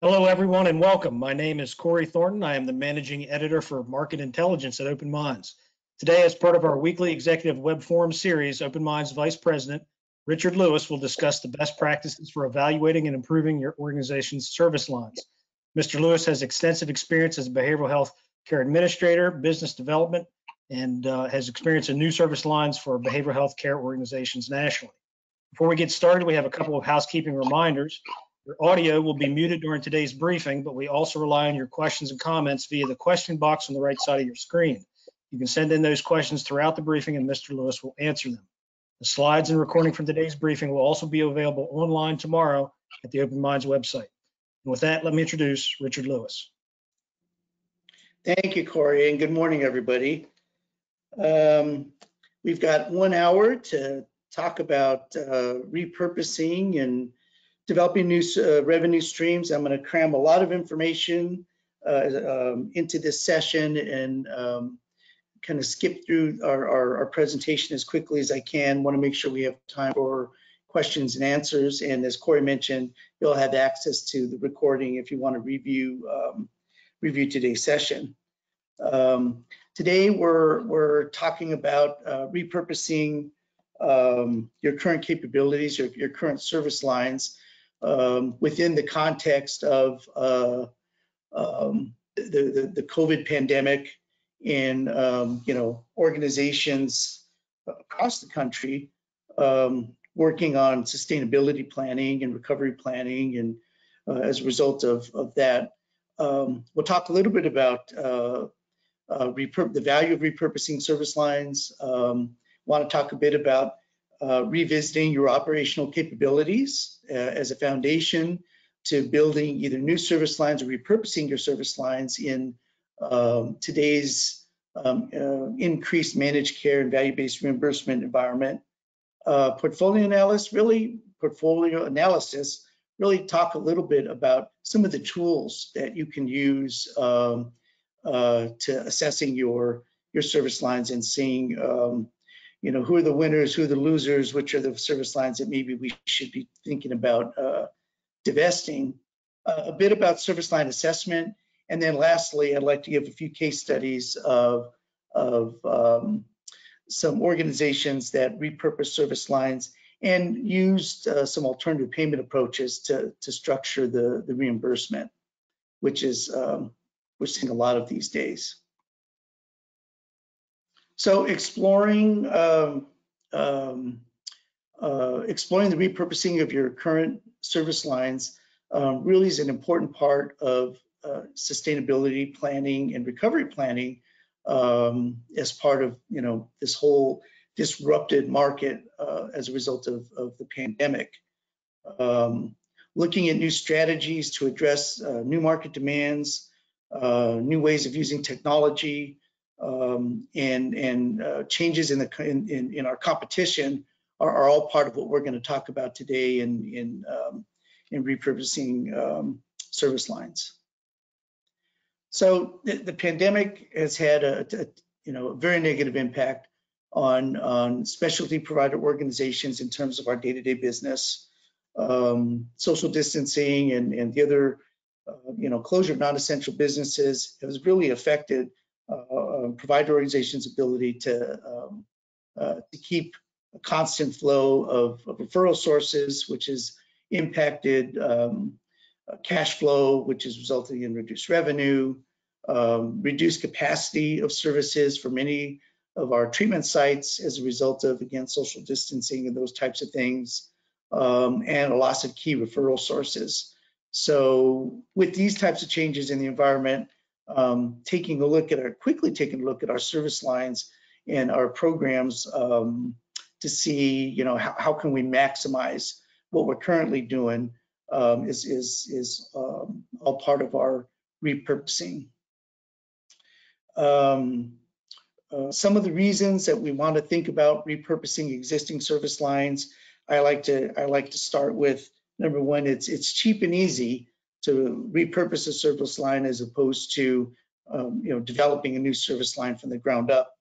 Hello, everyone, and welcome. My name is Corey Thornton. I am the managing editor for market intelligence at Open Minds. Today, as part of our weekly executive web forum series, Open Minds Vice President Richard Louis will discuss the best practices for evaluating and improving your organization's service lines. Mr. Louis has extensive experience as a behavioral health care administrator, business development, and uh, has experience in new service lines for behavioral health care organizations nationally. Before we get started, we have a couple of housekeeping reminders. Your audio will be muted during today's briefing, but we also rely on your questions and comments via the question box on the right side of your screen. You can send in those questions throughout the briefing and Mr. Louis will answer them. The slides and recording from today's briefing will also be available online tomorrow at the Open Minds website. And with that, let me introduce Richard Louis. Thank you, Corey, and good morning, everybody. Um, we've got one hour to talk about uh, repurposing and developing new uh, revenue streams. I'm going to cram a lot of information uh, um, into this session and um, kind of skip through our, our, our, presentation as quickly as I can. Want to make sure we have time for questions and answers. And as Corey mentioned, you'll have access to the recording if you want to review um, review today's session. Um, today we're we're talking about uh, repurposing um, your current capabilities, your, your current service lines um, within the context of uh, um, the, the, the, COVID pandemic in, um, you know, organizations across the country um, working on sustainability planning and recovery planning. And uh, as a result of, of that, um, we'll talk a little bit about uh, uh, the value of repurposing service lines. Um, want to talk a bit about uh, revisiting your operational capabilities uh, as a foundation to building either new service lines or repurposing your service lines in um, today's um, uh, increased managed care and value-based reimbursement environment. Uh, portfolio analysis, really portfolio analysis, really talk a little bit about some of the tools that you can use um, uh, to assessing your your service lines and seeing um, you know, who are the winners, who are the losers, which are the service lines that maybe we should be thinking about uh, divesting. Uh, a bit about service line assessment. And then lastly, I'd like to give a few case studies of, of um, some organizations that repurpose service lines and used uh, some alternative payment approaches to, to structure the, the reimbursement, which is, um, we're seeing a lot of these days. So exploring um, um, uh, exploring the repurposing of your current service lines um, really is an important part of uh, sustainability planning and recovery planning um, as part of you know this whole disrupted market uh, as a result of, of the pandemic. Um, looking at new strategies to address uh, new market demands, uh, new ways of using technology, um, and and uh, changes in the in, in, in our competition are, are, all part of what we're going to talk about today in in um, in repurposing um, service lines. So the, the, pandemic has had a, a, you know a very negative impact on on specialty provider organizations in terms of our day-to-day -day business. Um, social distancing and and the other uh, you know closure of non-essential businesses has really affected uh, um, provide organizations ability to um, uh, to keep a constant flow of, of, referral sources, which has impacted um, uh, cash flow, which is resulting in reduced revenue, um, reduced capacity of services for many of our treatment sites as a result of, again, social distancing and those types of things, um, and a loss of key referral sources. So with these types of changes in the environment, um, taking a look at our, quickly taking a look at our service lines and our programs um, to see, you know, how, how, can we maximize what we're currently doing um, is, is, is um, all part of our repurposing. Um, uh, some of the reasons that we want to think about repurposing existing service lines, I like to I like to start with number one, it's it's cheap and easy to repurpose a service line as opposed to um, you know developing a new service line from the ground up.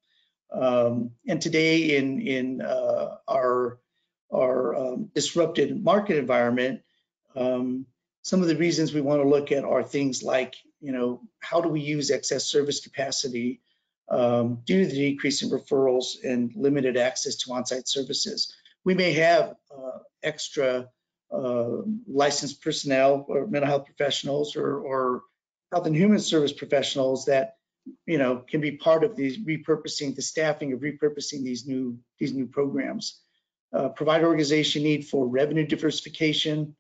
Um, and today in in uh, our our um, disrupted market environment, um, some of the reasons we want to look at are things like, you know, how do we use excess service capacity um, due to the decrease in referrals and limited access to on-site services. We may have uh, extra uh, licensed personnel or mental health professionals or, or health and human service professionals that you know can be part of these repurposing the staffing of repurposing these new these new programs. Uh, provider organization need for revenue diversification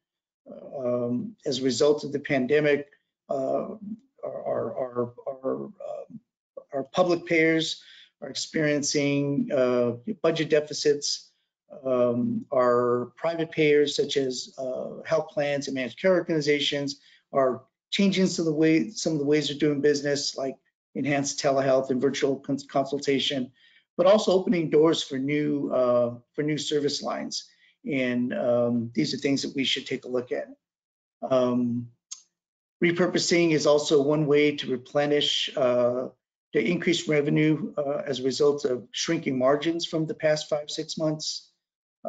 um, as a result of the pandemic. Uh, our, our, our, um, our public payers are experiencing uh, budget deficits. Um, our private payers, such as uh, health plans and managed care organizations, are changing some of the way some of the ways they're doing business, like enhanced telehealth and virtual cons consultation, but also opening doors for new uh, for new service lines. And um, these are things that we should take a look at. Um, repurposing is also one way to replenish, uh, to increase revenue uh, as a result of shrinking margins from the past five, six months.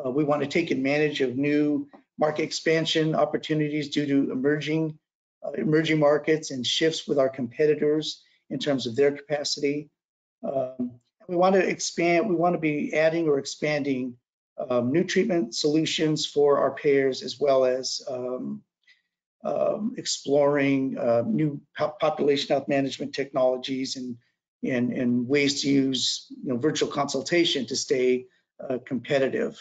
Uh, we want to take advantage of new market expansion opportunities due to emerging uh, emerging markets and shifts with our competitors in terms of their capacity. Um, we want to expand, we want to be adding or expanding um, new treatment solutions for our payers as well as um, um, exploring uh, new population health management technologies and, and, and ways to use you know, virtual consultation to stay uh, competitive.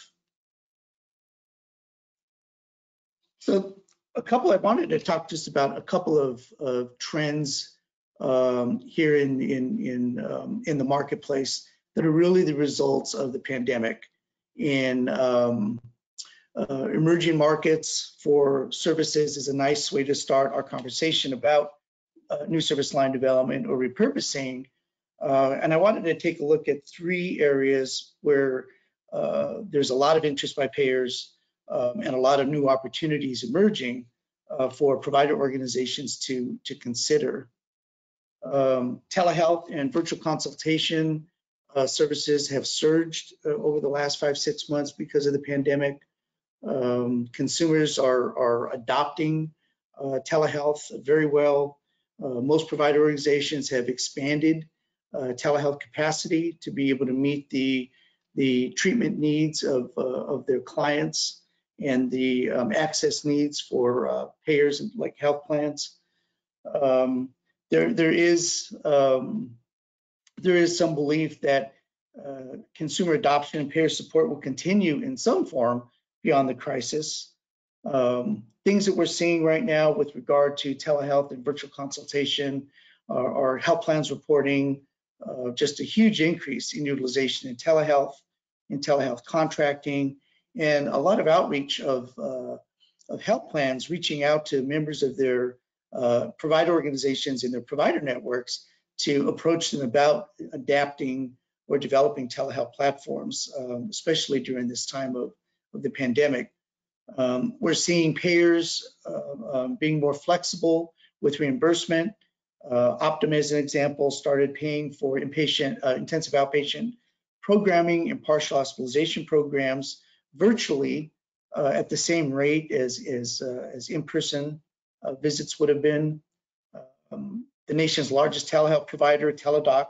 So a couple, I wanted to talk just about a couple of, of trends um, here in, in, in, um, in the marketplace that are really the results of the pandemic. In um, uh, emerging markets for services is a nice way to start our conversation about uh, new service line development or repurposing. Uh, and I wanted to take a look at three areas where uh, there's a lot of interest by payers um, and a lot of new opportunities emerging uh, for provider organizations to, to consider. Um, telehealth and virtual consultation uh, services have surged over the last five, six months because of the pandemic. Um, consumers are, are adopting uh, telehealth very well. Uh, most provider organizations have expanded uh, telehealth capacity to be able to meet the, the treatment needs of, uh, of their clients and the um, access needs for uh, payers and like health plans. Um, there, there is um, there is some belief that uh, consumer adoption and payer support will continue in some form beyond the crisis. Um, things that we're seeing right now with regard to telehealth and virtual consultation are, are health plans reporting uh, just a huge increase in utilization in telehealth, in telehealth contracting, and a lot of outreach of, uh, of health plans reaching out to members of their uh, provider organizations and their provider networks to approach them about adapting or developing telehealth platforms, um, especially during this time of of the pandemic. Um, we're seeing payers uh, um, being more flexible with reimbursement. Uh, Optum, as an example, started paying for inpatient, uh, intensive outpatient programming and partial hospitalization programs virtually uh, at the same rate as, as, uh, as in-person uh, visits would have been. Um, the nation's largest telehealth provider, Teladoc,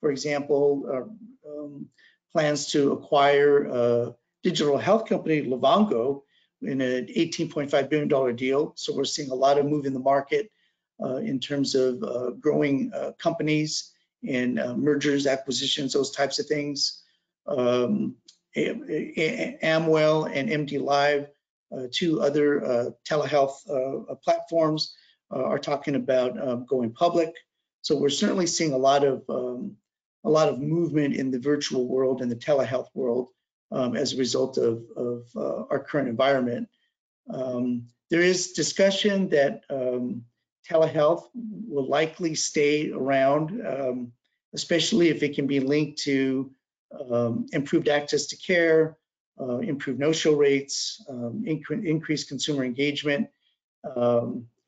for example, um, plans to acquire a digital health company Livongo in an $18.5 billion deal. So we're seeing a lot of move in the market uh, in terms of uh, growing uh, companies and uh, mergers, acquisitions, those types of things. Um, Amwell and MD Live, uh, two other uh, telehealth platforms, are talking about um, going public. So we're certainly seeing a lot of um, a lot of movement in the virtual world and the telehealth world um, as a result of, of uh, our current environment. Um, there is discussion that um, telehealth will likely stay around, um, especially if it can be linked to um, improved access to care, uh, improved no-show rates, um, inc increased consumer engagement,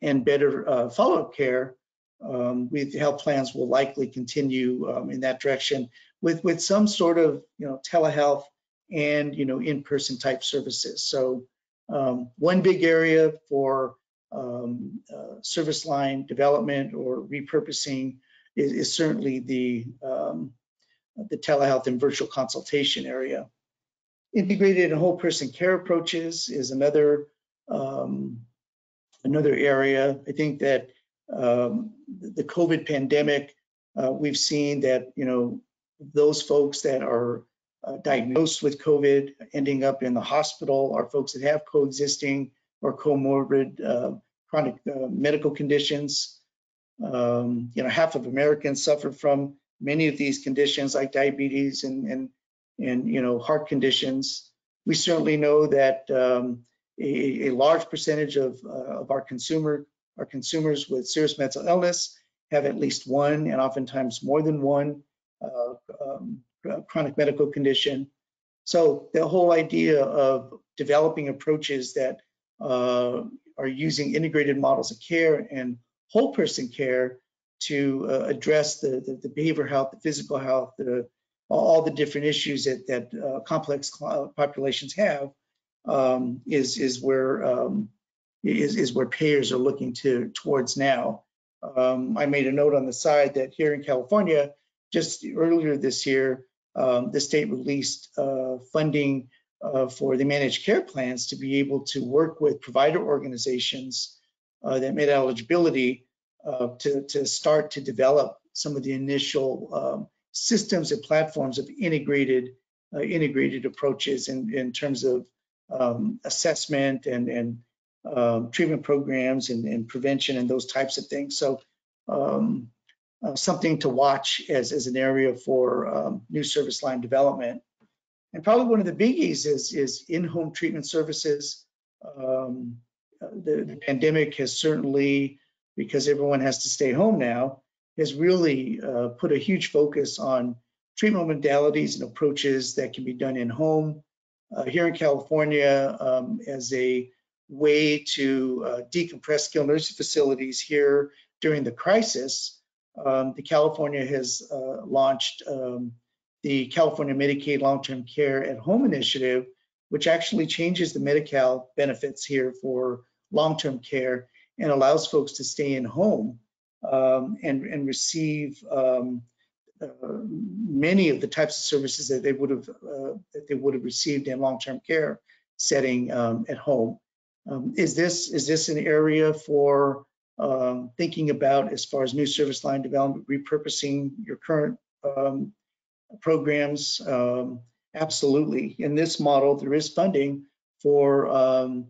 and better uh, follow-up care. Um, we, health plans will likely continue um, in that direction with with some sort of you know telehealth and you know in-person type services. So um, one big area for um, uh, service line development or repurposing is, is certainly the, um, the telehealth and virtual consultation area. Integrated and whole person care approaches is another, um, another area. I think that um, the COVID pandemic, uh, we've seen that, you know, those folks that are uh, diagnosed with COVID ending up in the hospital are folks that have coexisting or comorbid uh, chronic uh, medical conditions. Um, you know, half of Americans suffer from many of these conditions like diabetes and, and, and you know, heart conditions. We certainly know that um, a, a, large percentage of, uh, of our consumer, our consumers with serious mental illness have at least one and oftentimes more than one uh, um, chronic medical condition. So the whole idea of developing approaches that uh, are using integrated models of care and whole person care to uh, address the, the, the, behavioral health, the physical health, the, all the different issues that, that uh, complex populations have um, is, is, where, um, is, is where payers are looking to towards now. Um, I made a note on the side that here in California, just earlier this year, um, the state released uh, funding uh, for the managed care plans to be able to work with provider organizations uh, that made eligibility uh, to, to start to develop some of the initial um, systems and platforms of integrated uh, integrated approaches in, in terms of um, assessment and, and um, treatment programs and, and, prevention and those types of things. So um, uh, something to watch as, as an area for um, new service line development. And probably one of the biggies is, is in-home treatment services. Um, the, the, pandemic has certainly, because everyone has to stay home now, has really uh, put a huge focus on treatment modalities and approaches that can be done in home. Uh, here in California, um, as a way to uh, decompress skilled nursing facilities here during the crisis, um, the California has uh, launched um, the California Medicaid Long-Term Care at Home Initiative, which actually changes the Medi-Cal benefits here for long-term care and allows folks to stay in home um, and, and, receive um, uh, many of the types of services that they would have uh, that they would have received in long-term care setting um, at home. Um, is this is this an area for um, thinking about as far as new service line development, repurposing your current um, programs. Absolutely. In this model, there is funding for um,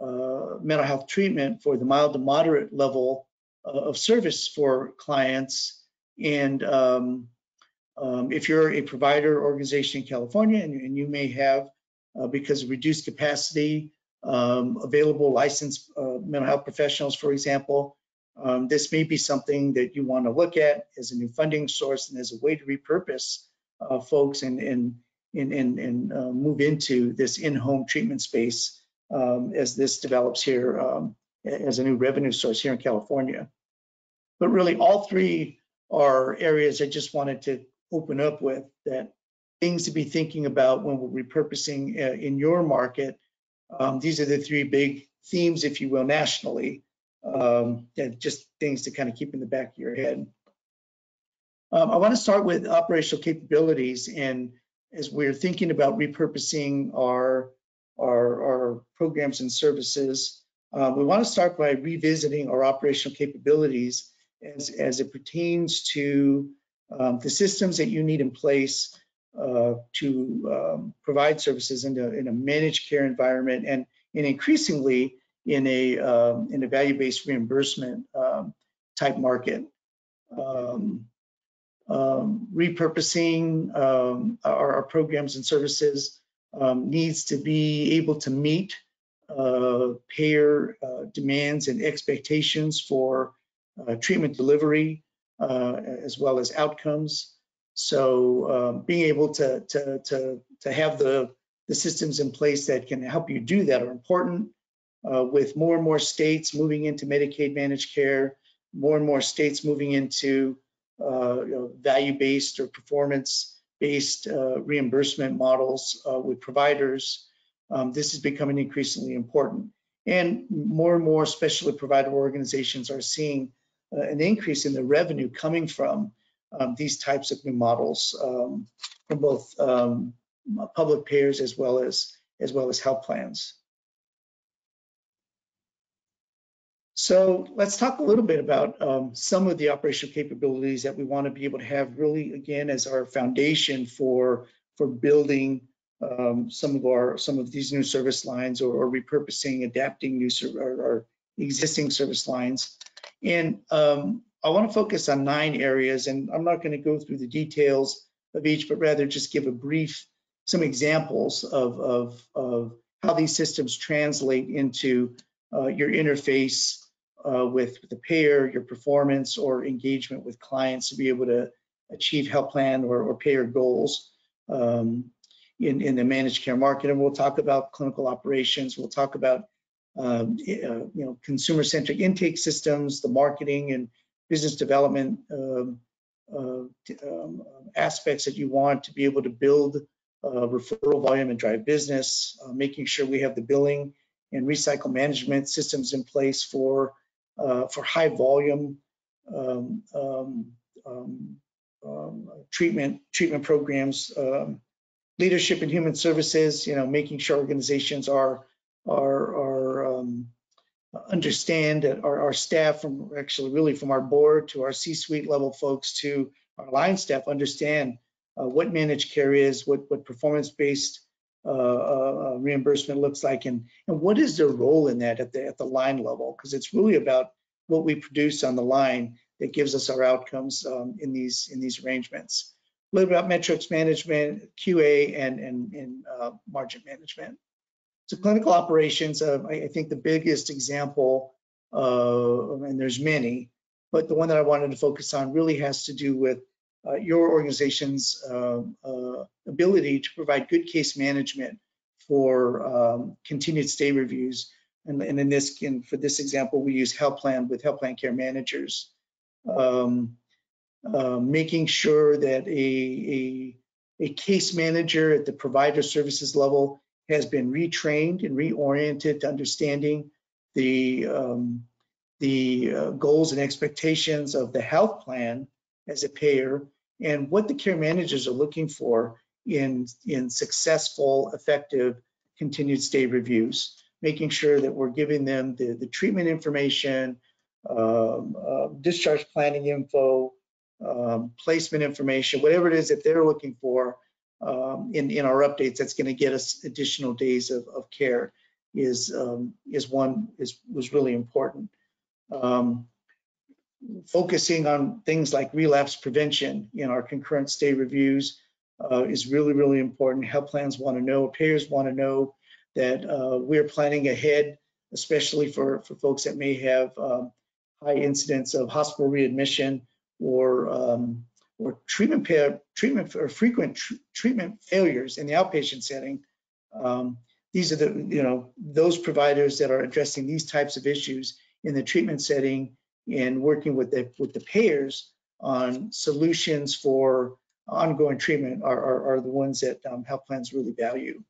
mental health treatment for the mild to moderate level uh, of service for clients. And um, um, if you're a provider organization in California and, and you may have, uh, because of reduced capacity, um, available licensed uh, mental health professionals, for example. Um, this may be something that you want to look at as a new funding source and as a way to repurpose uh, folks and, and, and, and, and uh, move into this in-home treatment space um, as this develops here um, as a new revenue source here in California. But really all three are areas I just wanted to open up with that things to be thinking about when we're repurposing uh, in your market um, these are the three big themes, if you will, nationally, um, and just things to kind of keep in the back of your head. Um, I want to start with operational capabilities. And as we're thinking about repurposing our, our, our programs and services, um, we want to start by revisiting our operational capabilities as, as it pertains to um, the systems that you need in place uh, to um, provide services in a, in a, managed care environment and, and increasingly in a, um, in a value-based reimbursement um, type market. Um, um, repurposing our, our, programs and services needs to be able to meet uh, payer uh, demands and expectations for uh, treatment delivery uh, as well as outcomes. So um, being able to, to, to, to have the, the systems in place that can help you do that are important. Uh, with more and more states moving into Medicaid managed care, more and more states moving into uh, you know, value-based or performance-based uh, reimbursement models uh, with providers, um, this is becoming increasingly important. And more and more specialty provider organizations are seeing uh, an increase in the revenue coming from um, these types of new models um, from both um, public payers as well as as well as health plans. So let's talk a little bit about um, some of the operational capabilities that we want to be able to have really again as our foundation for for building um, some of our some of these new service lines or, or repurposing, adapting new or, or, existing service lines. And um, I want to focus on nine areas, and I'm not going to go through the details of each, but rather just give a brief some examples of of, of how these systems translate into uh, your interface uh, with, the payer, your performance or engagement with clients to be able to achieve health plan or, or payer goals um, in, in the managed care market. And we'll talk about clinical operations. We'll talk about um, uh, you know consumer-centric intake systems, the marketing and business development um, uh, um, aspects that you want to be able to build uh, referral volume and drive business, uh, making sure we have the billing and rev cycle management systems in place for for high volume um, um, um, um treatment treatment programs, um, leadership in human services. You know, making sure organizations are are are understand that our, our staff from actually really from our board to our C-suite level folks to our line staff understand uh, what managed care is, what what performance-based uh, uh, uh, reimbursement looks like, and and what is their role in that at the at the line level? Because it's really about what we produce on the line that gives us our outcomes um, in these in these arrangements. A little about metrics management, QA, and and, and uh, margin management. So clinical operations, uh, I, I, think the biggest example, uh, and there's many, but the one that I wanted to focus on really has to do with uh, your organization's um, uh, ability to provide good case management for um, continued stay reviews. And, and in this, for this example, we use health plan with health plan care managers, um, uh, making sure that a, a, a case manager at the provider services level has been retrained and reoriented to understanding the um, the uh, goals and expectations of the health plan as a payer and what the care managers are looking for in, in successful, effective, continued stay reviews, making sure that we're giving them the, the treatment information, um, uh, discharge planning info, um, placement information, whatever it is that they're looking for um, in, in our updates that's going to get us additional days of, of care is um, is one is was really important. Um, focusing on things like relapse prevention in our concurrent stay reviews uh, is really, really important. Health plans want to know, payers want to know that uh, we're planning ahead, especially for, for folks that may have um, high incidence of hospital readmission or um, or treatment pair, treatment or frequent tr treatment failures in the outpatient setting. Um, these are the you know those providers that are addressing these types of issues in the treatment setting in working with the with the payers on solutions for ongoing treatment are, are, are the ones that um, health plans really value.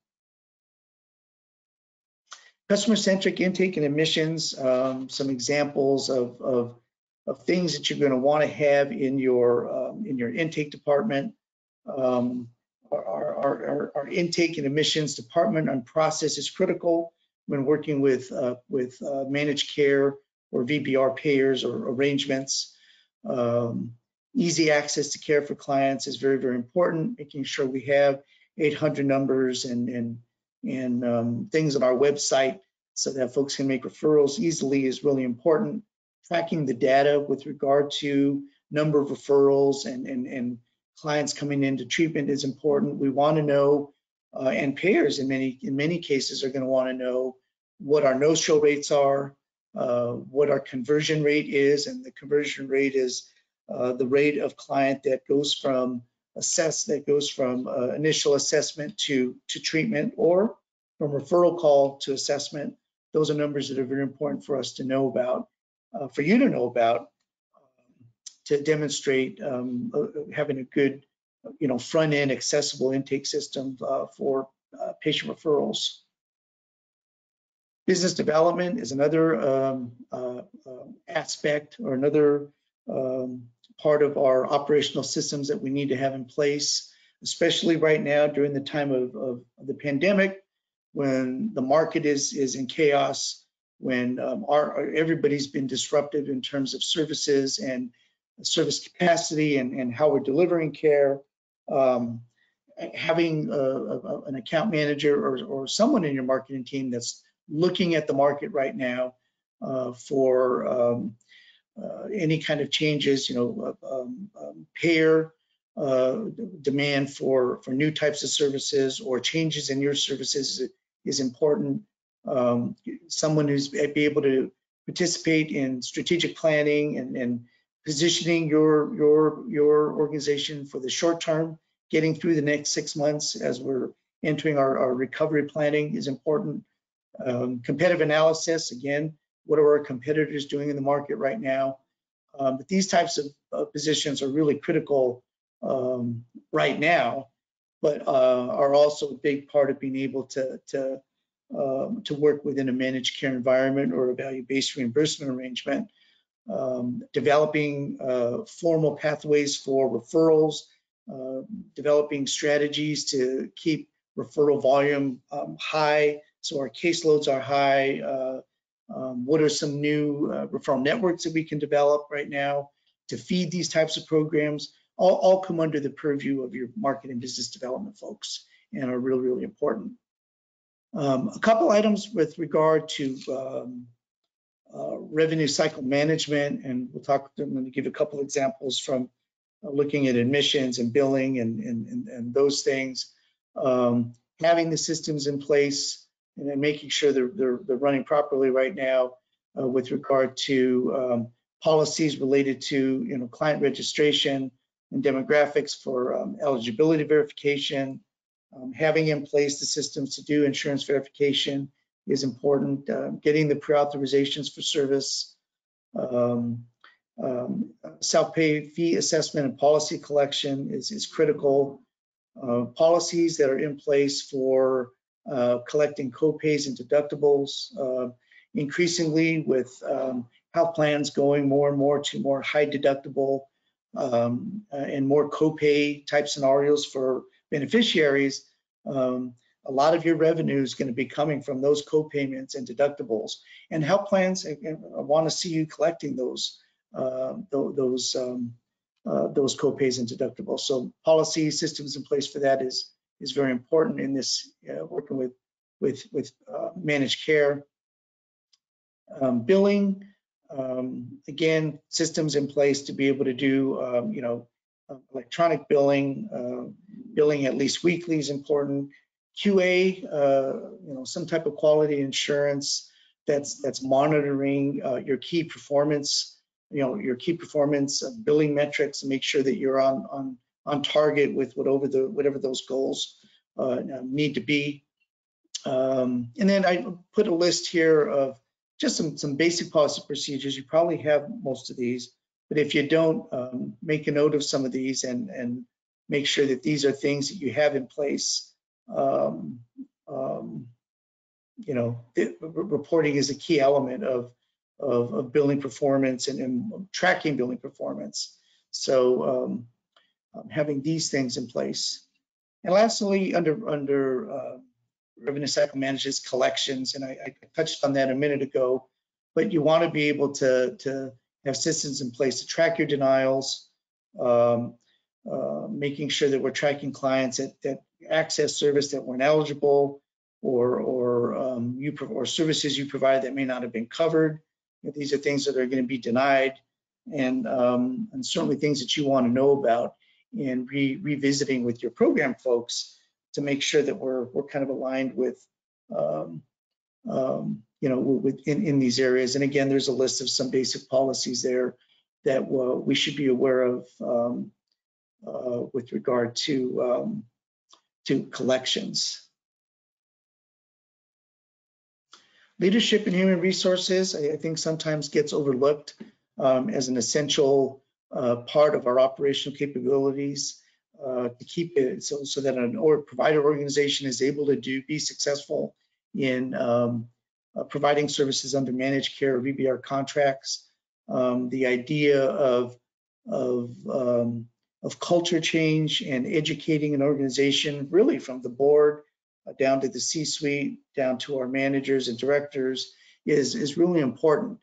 Customer-centric intake and admissions, um, some examples of, of, of, things that you're going to want to have in your um, in your intake department. Um, our, our, our, our, intake and admissions department on process is critical when working with uh, with uh, managed care or VBR payers or arrangements. Um, easy access to care for clients is very, very important, making sure we have 800 numbers and, and, and um, things on our website so that folks can make referrals easily is really important. Tracking the data with regard to number of referrals and, and, and clients coming into treatment is important. We want to know, uh, and payers in many in many cases are going to want to know what our no-show rates are, uh, what our conversion rate is, and the conversion rate is uh, the rate of client that goes from assess that goes from uh, initial assessment to to treatment or from referral call to assessment. Those are numbers that are very important for us to know about, uh, for you to know about, to demonstrate um, uh, having a good, you know, front end accessible intake system for patient referrals. Business development is another um, uh, uh, aspect or another um, part of our operational systems that we need to have in place, especially right now during the time of, of the pandemic, when the market is is in chaos, when um, our everybody's been disrupted in terms of services and service capacity and, and how we're delivering care. Um, having a, a, an account manager or, or someone in your marketing team that's looking at the market right now uh, for um, uh, any kind of changes, you know, um, um, payer uh, demand for, for new types of services or changes in your services is, is important. Um, someone who's be able to participate in strategic planning and, and positioning your, your, your organization for the short term, getting through the next six months as we're entering our, our recovery planning is important. Um, competitive analysis, again, what are our competitors doing in the market right now? Um, but these types of uh, positions are really critical um, right now, but uh, are also a big part of being able to, to, um, to work within a managed care environment or a value-based reimbursement arrangement. Um, developing uh, formal pathways for referrals, uh, developing strategies to keep referral volume um, high, so our caseloads are high. Uh, um, what are some new uh, referral networks that we can develop right now to feed these types of programs? All, all come under the purview of your market and business development folks and are really, really important. Um, a couple items with regard to um, uh, revenue cycle management, and we'll talk, I'm going to give a couple examples from uh, looking at admissions and billing and, and, and, and those things. Um, having the systems in place and then making sure they're, they're, they're running properly right now uh, with regard to um, policies related to you know client registration and demographics for um, eligibility verification. Um, having in place the systems to do insurance verification is important. Uh, getting the pre-authorizations for service, um, um, self-pay fee assessment and policy collection is, is critical. Uh, policies that are in place for uh, collecting copays and deductibles. Uh, increasingly with um, health plans going more and more to more high deductible um, uh, and more copay type scenarios for beneficiaries, um, a lot of your revenue is going to be coming from those copayments and deductibles. And health plans want to see you collecting those uh, those um, uh, those copays and deductibles. So policy systems in place for that is is very important in this uh, working with with with uh, managed care. Um, billing, um, again, systems in place to be able to do um, you know electronic billing, uh, billing at least weekly is important. QA, uh, you know, some type of quality insurance that's that's monitoring uh, your key performance, you know, your key performance billing metrics, make sure that you're on on on target with whatever the whatever those goals uh, need to be. Um, and then I put a list here of just some some basic policy procedures. You probably have most of these, but if you don't, um, make a note of some of these and and make sure that these are things that you have in place. Um, um, you know, reporting is a key element of of, of billing performance and, and, tracking building performance. So um, having these things in place. And lastly, under under uh, revenue cycle manages collections, and I, I, touched on that a minute ago, but you want to be able to, to have systems in place to track your denials, um, uh, making sure that we're tracking clients that, that access service that weren't eligible or or um, you or services you provide that may not have been covered. These are things that are going to be denied, and um, and certainly things that you want to know about and re revisiting with your program folks to make sure that we're we're kind of aligned with um, um, you know with in, in these areas. And again, there's a list of some basic policies there that uh, we should be aware of um, uh, with regard to um, to collections. Leadership in human resources, I, I think sometimes gets overlooked um, as an essential part of our operational capabilities uh, to keep it so, so that an or provider organization is able to do be successful in um, uh, providing services under managed care or VBR contracts. Um, the idea of of um, of culture change and educating an organization, really from the board uh, down to the C-suite, down to our managers and directors, is is really important.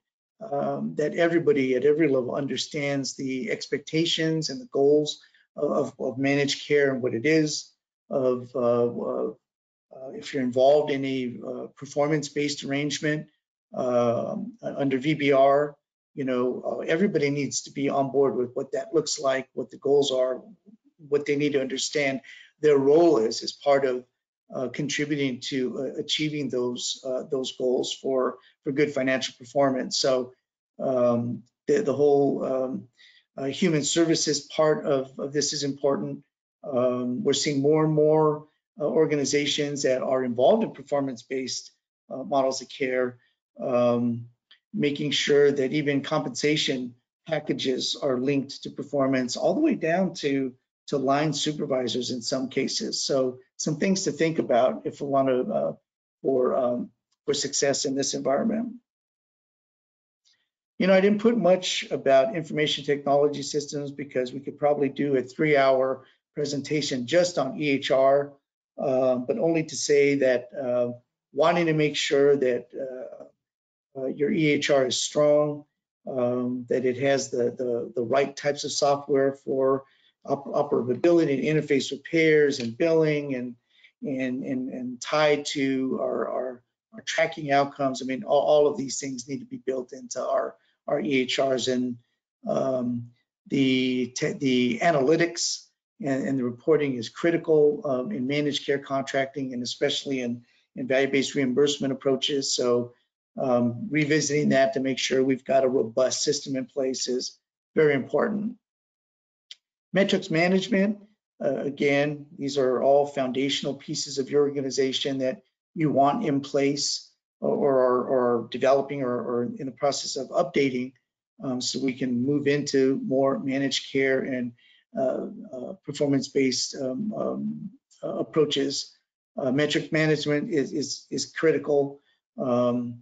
Um, that everybody at every level understands the expectations and the goals of, of managed care and what it is, of, uh, uh, if you're involved in a uh, performance-based arrangement um, under VBR, you know, uh, everybody needs to be on board with what that looks like, what the goals are, what they need to understand their role is as part of uh, contributing to uh, achieving those uh, those goals for for good financial performance. So um, the the whole um, uh, human services part of, of this is important. Um, we're seeing more and more uh, organizations that are involved in performance-based uh, models of care, um, making sure that even compensation packages are linked to performance all the way down to to line supervisors in some cases. So some things to think about if we want to uh, for um, for success in this environment. You know, I didn't put much about information technology systems because we could probably do a three-hour presentation just on EHR, uh, but only to say that uh, wanting to make sure that uh, uh your EHR is strong, um, that it has the, the, the right types of software for operability and interface payers and billing and and and, and tied to our, our, our tracking outcomes. I mean, all, all, of these things need to be built into our our EHRs and um, the the analytics and, and, the reporting is critical um, in managed care contracting and especially in in value-based reimbursement approaches. So um, revisiting that to make sure we've got a robust system in place is very important. Metrics management, uh, again, these are all foundational pieces of your organization that you want in place or, or developing or, or, in the process of updating um, so we can move into more managed care and uh, uh, performance-based um, um, approaches. Uh, metric management is, is, is critical. Um,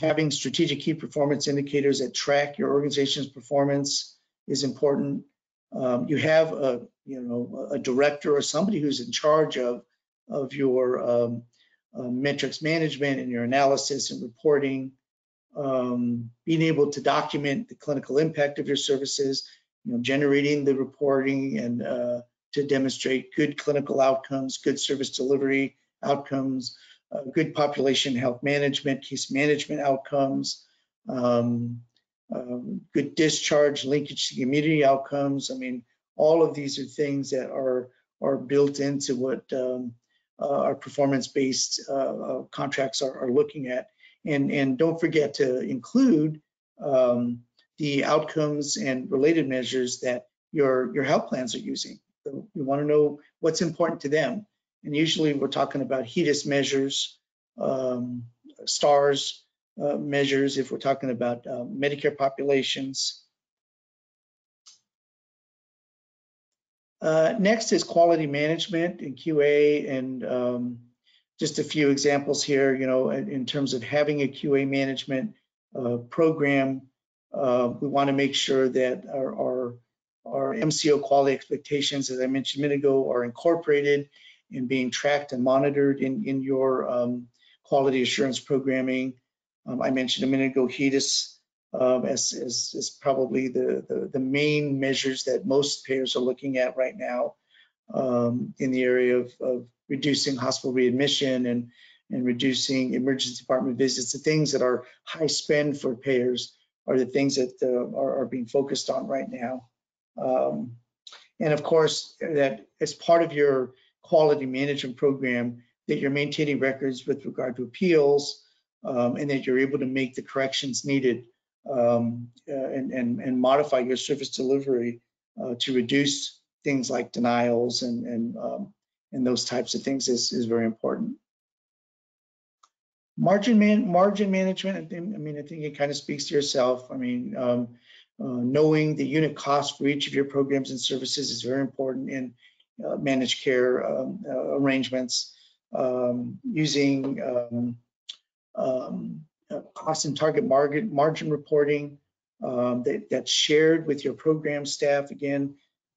having strategic key performance indicators that track your organization's performance is important um, you have a you know a director or somebody who's in charge of of your um, uh, metrics management and your analysis and reporting, um, being able to document the clinical impact of your services, you know, generating the reporting and uh, to demonstrate good clinical outcomes, good service delivery outcomes, uh, good population health management, case management outcomes, um, um, good discharge, linkage to community outcomes. I mean, all of these are things that are are built into what um, uh, our performance-based uh, uh, contracts are, are, looking at. And, and don't forget to include um, the outcomes and related measures that your, your health plans are using. So we want to know what's important to them. And usually we're talking about HEDIS measures, um, STARS, uh, measures if we're talking about uh, Medicare populations. Uh, next is quality management and QA and um, just a few examples here, you know, in, terms of having a QA management uh, program, uh, we want to make sure that our, our, our MCO quality expectations, as I mentioned a minute ago, are incorporated and being tracked and monitored in, in your um, quality assurance programming. Um, I mentioned a minute ago HEDIS um, as, as, as, probably the, the, the, main measures that most payers are looking at right now um, in the area of, of, reducing hospital readmission and, and reducing emergency department visits. The things that are high spend for payers are the things that uh, are, are, being focused on right now. Um, and of course, that as part of your quality management program, that you're maintaining records with regard to appeals, um, and that you're able to make the corrections needed um, uh, and, and, and, modify your service delivery uh, to reduce things like denials and, and, um, and those types of things is, is very important. Margin man, margin management, I, think, I mean, I think it kind of speaks to yourself. I mean, um, uh, knowing the unit cost for each of your programs and services is very important in uh, managed care um, uh, arrangements. Um, using um, uh, cost and target margin, margin reporting um, that, that's shared with your program staff. Again,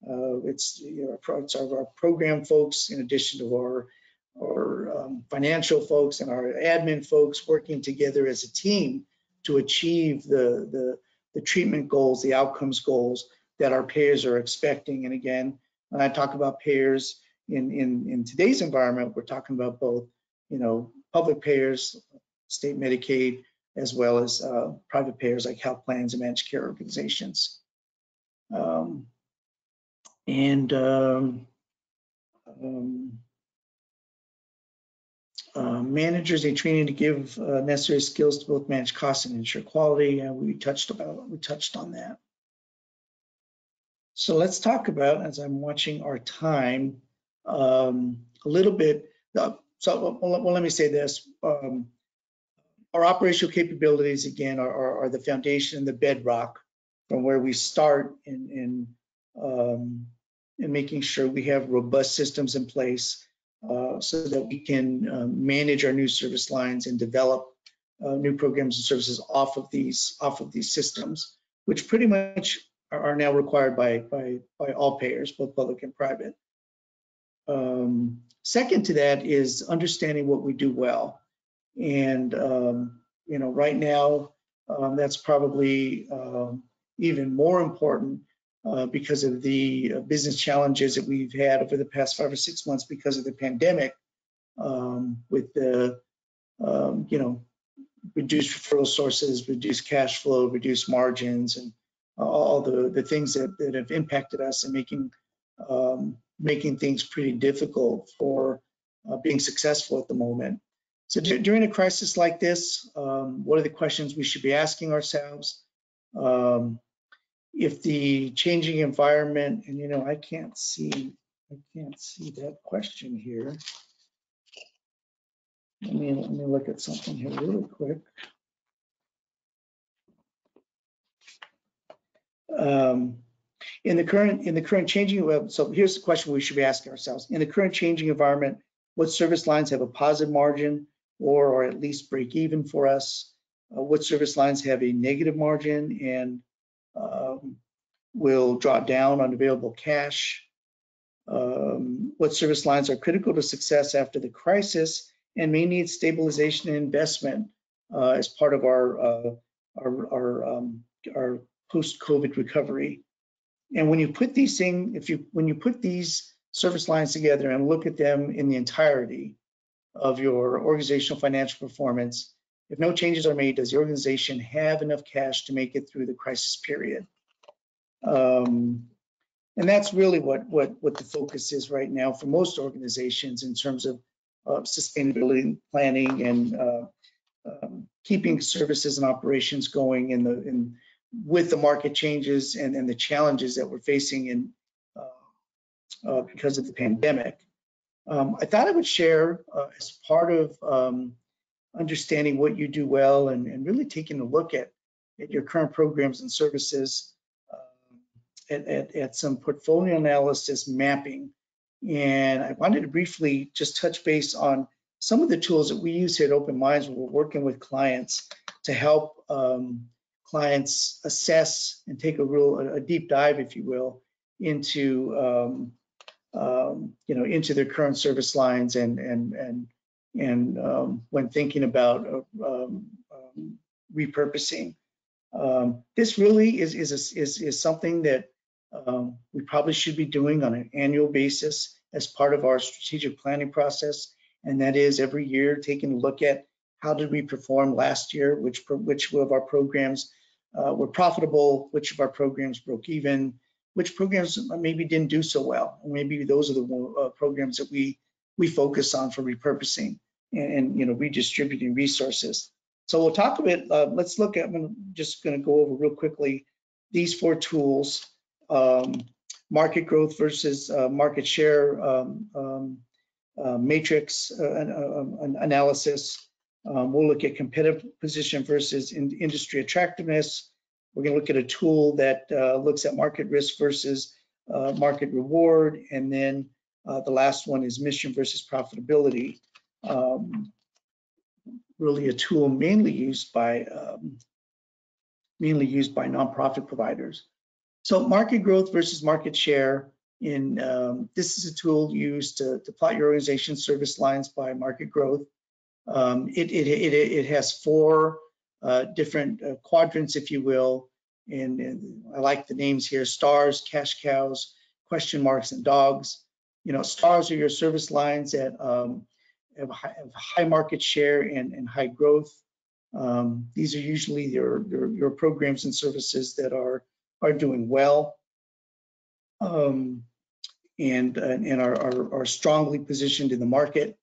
uh, it's, you know, it's our, our program folks in addition to our, our um, financial folks and our admin folks working together as a team to achieve the, the, the treatment goals, the outcomes goals that our payers are expecting. And again, when I talk about payers in, in, in today's environment, we're talking about both, you know, public payers, state Medicaid, as well as uh, private payers like health plans and managed care organizations. Um, and um, um, uh, managers a training to give uh, necessary skills to both manage costs and ensure quality. And we touched about we touched on that. So let's talk about as I'm watching our time um, a little bit. Uh, so well, let me say this. Um, our operational capabilities again are, are, are, the foundation, and the bedrock from where we start in in, um, in making sure we have robust systems in place uh, so that we can um, manage our new service lines and develop uh, new programs and services off of these off of these systems, which pretty much are, are now required by by by all payers, both public and private. Um, second to that is understanding what we do well. And, um, you know, right now, um, that's probably um, even more important uh, because of the uh, business challenges that we've had over the past five or six months because of the pandemic um, with the, um, you know, reduced referral sources, reduced cash flow, reduced margins, and all the, the things that, that have impacted us and making um, making things pretty difficult for uh, being successful at the moment. So during a crisis like this, um, what are the questions we should be asking ourselves? Um, if the changing environment, and you know, I can't see, I can't see that question here. Let me let me look at something here really quick. Um, in the current in the current changing so here's the question we should be asking ourselves in the current changing environment what service lines have a positive margin or or at least break even for us uh, what service lines have a negative margin and um, will draw down on available cash um, what service lines are critical to success after the crisis and may need stabilization and investment uh, as part of our uh, our our, um, our post-COVID recovery. And when you put these things, if you when you put these service lines together and look at them in the entirety of your organizational financial performance, if no changes are made, does the organization have enough cash to make it through the crisis period? Um, and that's really what what what the focus is right now for most organizations in terms of uh, sustainability planning and uh, um, keeping services and operations going in the in with the market changes and, and the challenges that we're facing in uh, uh, because of the pandemic. Um, I thought I would share uh, as part of um, understanding what you do well and, and, really taking a look at, at your current programs and services um, at, at, at some portfolio analysis mapping. And I wanted to briefly just touch base on some of the tools that we use here at Open Minds when we're working with clients to help um, clients assess and take a real a deep dive, if you will, into um, um, you know into their current service lines and and and and um, when thinking about uh, um, um, repurposing. Um, this really is is is is something that we probably should be doing on an annual basis as part of our strategic planning process, and that is every year taking a look at how did we perform last year, which which of our programs uh, were profitable, which of our programs broke even, which programs maybe didn't do so well. Maybe those are the uh, programs that we we focus on for repurposing and, and, you know redistributing resources. So we'll talk a bit. Uh, let's look at. I'm just going to go over real quickly these four tools: um, market growth versus uh, market share um, um, uh, matrix uh, analysis, um, we'll look at competitive position versus in industry attractiveness. We're going to look at a tool that uh, looks at market risk versus uh, market reward. And then uh, the last one is mission versus profitability. Um, really a tool mainly used by um, mainly used by nonprofit providers. So market growth versus market share. In um, this is a tool used to, to plot your organization service lines by market growth. Um, it, it, it, it has four uh, different uh, quadrants, if you will, and, and, I like the names here: stars, cash cows, question marks, and dogs. You know, stars are your service lines that um, have, high, have, high, market share and, and high growth. Um, these are usually your, your, your programs and services that are are doing well um, and and are, are, are strongly positioned in the market.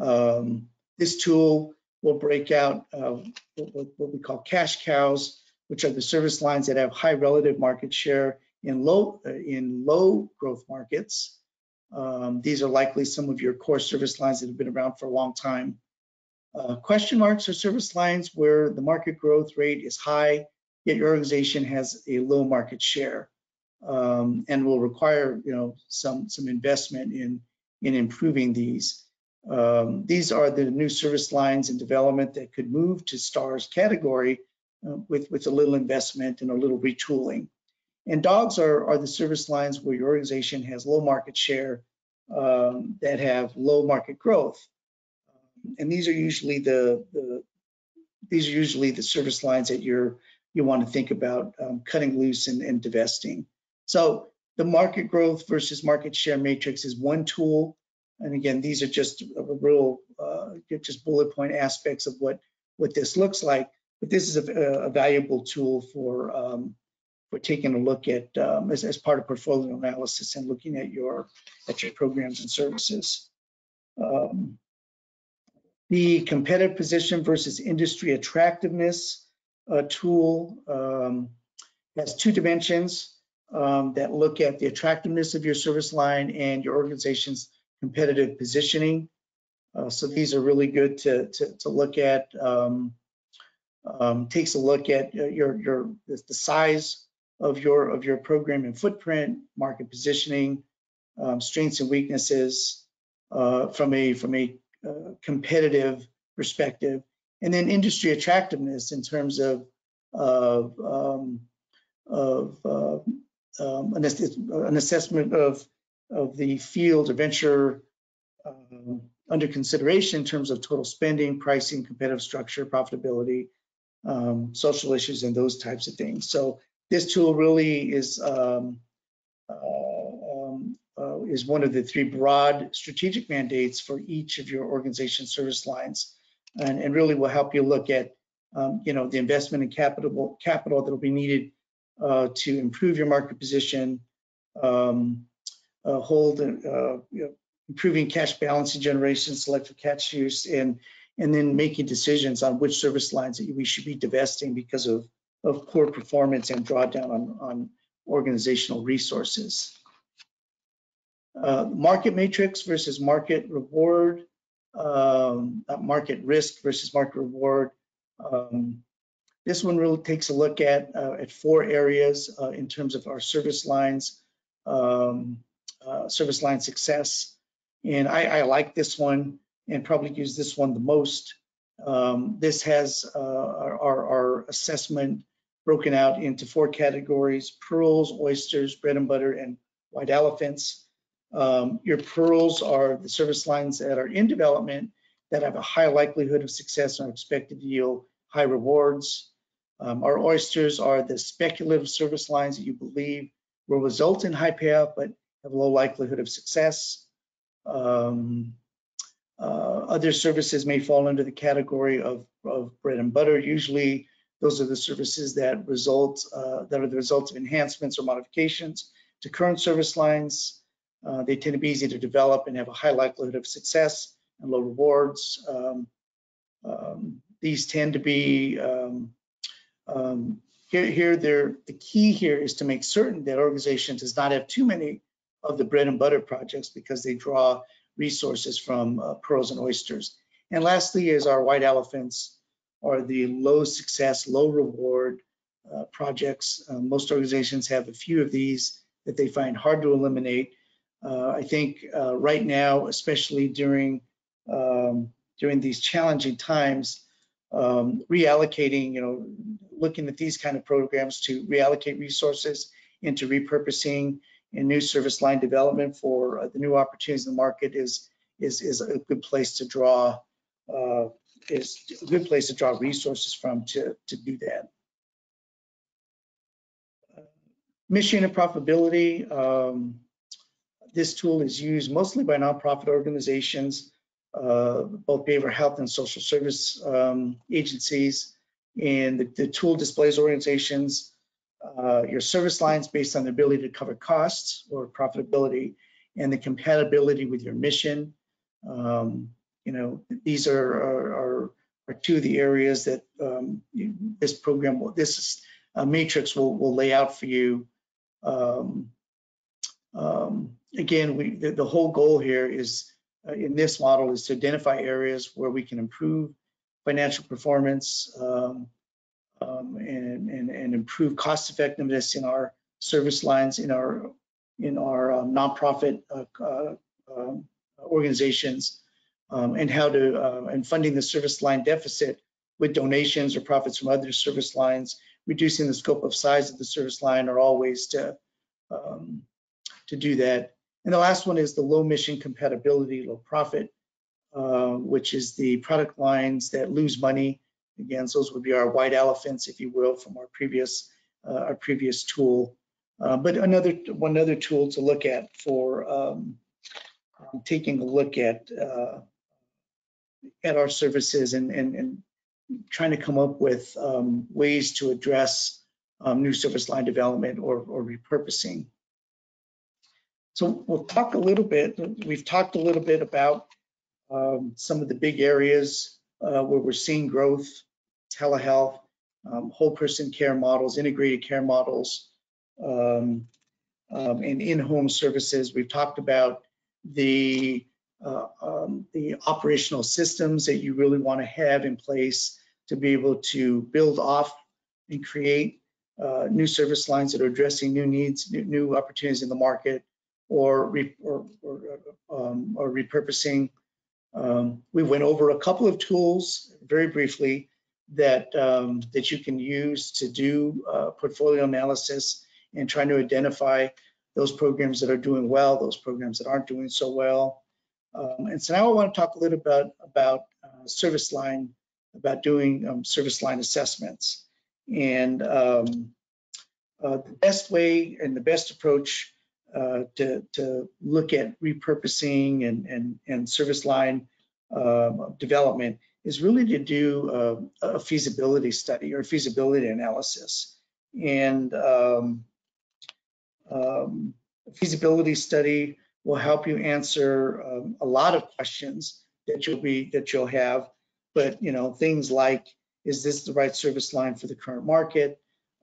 Um, this tool will break out uh, what, what we call cash cows, which are the service lines that have high relative market share in low uh, in low growth markets. Um, these are likely some of your core service lines that have been around for a long time. Uh, question marks are service lines where the market growth rate is high, yet your organization has a low market share um, and will require you know some some investment in in improving these. Um, these are the new service lines in development that could move to STARS category uh, with with a little investment and a little retooling. And dogs are are the service lines where your organization has low market share um, that have low market growth. And these are usually the, the these are usually the service lines that you're you want to think about um, cutting loose and, and divesting. So the market growth versus market share matrix is one tool. And again, these are just a real, uh, just bullet point aspects of what, what this looks like. But this is a, a valuable tool for, um, for taking a look at um, as, as part of portfolio analysis and looking at your, at your programs and services. Um, the competitive position versus industry attractiveness uh, tool um, has two dimensions um, that look at the attractiveness of your service line and your organization's competitive positioning. Uh, so these are really good to, to, to look at. Um, um, takes a look at your, your the size of your of your program and footprint, market positioning, um, strengths and weaknesses uh, from a from a uh, competitive perspective, and then industry attractiveness in terms of of um, of uh, um, an, an, assessment of of the field or venture um, under consideration in terms of total spending, pricing, competitive structure, profitability, um, social issues, and those types of things. So this tool really is um, uh, um, uh, is one of the three broad strategic mandates for each of your organization service lines, and, and really will help you look at um, you know the investment in capital capital that will be needed uh, to improve your market position, um, uh, hold, uh, you know, improving cash balance and generation, selective cash use, and and then making decisions on which service lines that we should be divesting because of of poor performance and drawdown on on organizational resources. Uh, market matrix versus market reward, um, market risk versus market reward. Um, this one really takes a look at uh, at four areas uh, in terms of our service lines, um, uh, service line success. And I, I, like this one and probably use this one the most. Um, this has uh, our, our, assessment broken out into four categories, pearls, oysters, bread and butter, and white elephants. Um, your pearls are the service lines that are in development that have a high likelihood of success and are expected to yield high rewards. Um, our oysters are the speculative service lines that you believe will result in high payoff, but have a low likelihood of success. Um, uh, other services may fall under the category of, of, bread and butter. Usually, those are the services that result uh, that are the results of enhancements or modifications to current service lines. Uh, they tend to be easy to develop and have a high likelihood of success and low rewards. Um, um, these tend to be um, um, here, here the key here is to make certain that organization does not have too many of the bread and butter projects because they draw resources from uh, pearls and oysters. And lastly is our white elephants are the low success, low reward uh, projects. Uh, most organizations have a few of these that they find hard to eliminate. Uh, I think uh, right now, especially during um, during these challenging times, um, reallocating, you know, looking at these kind of programs to reallocate resources into repurposing and new service line development for uh, the new opportunities in the market is is is a good place to draw uh, is a good place to draw resources from to to do that. Mission and profitability. Um, this tool is used mostly by nonprofit organizations, uh, both behavioral health and social service um, agencies. And the, the, tool displays organizations, uh, your service lines based on the ability to cover costs or profitability and the compatibility with your mission. Um, you know, these are, are, are, two of the areas that um, this program, will, this uh, matrix will, will lay out for you um, um, again, we, the, the, whole goal here is uh, in this model is to identify areas where we can improve financial performance um, and, and, and, improve cost effectiveness in our service lines in our in our um, nonprofit uh, uh, um, organizations um, and how to uh, and funding the service line deficit with donations or profits from other service lines reducing the scope of size of the service line are all ways to um, to do that. And the last one is the low mission compatibility, low profit, uh, which is the product lines that lose money. Again, those would be our white elephants, if you will, from our previous uh, our previous tool. Uh, but another one other tool to look at for um, taking a look at uh, at our services and, and, and trying to come up with um, ways to address um, new service line development or, or repurposing. So we'll talk a little bit, we've talked a little bit about um, some of the big areas uh, where we're seeing growth, telehealth, um, whole person care models, integrated care models, um, um and in-home services. We've talked about the uh, um, the operational systems that you really want to have in place to be able to build off and create uh, new service lines that are addressing new needs, new, new opportunities in the market, or, re, or, or, um, or, repurposing. Um, we went over a couple of tools very briefly that um, that you can use to do uh, portfolio analysis and trying to identify those programs that are doing well, those programs that aren't doing so well. Um, and so now I want to talk a little bit about uh, service line about doing um, service line assessments. And um, uh, the best way and the best approach uh, to, to look at repurposing and, and, and service line uh, development is really to do a, a, feasibility study or feasibility analysis. And um, um, feasibility study will help you answer um, a lot of questions that you'll be that you'll have but you know, things like, is this the right service line for the current market?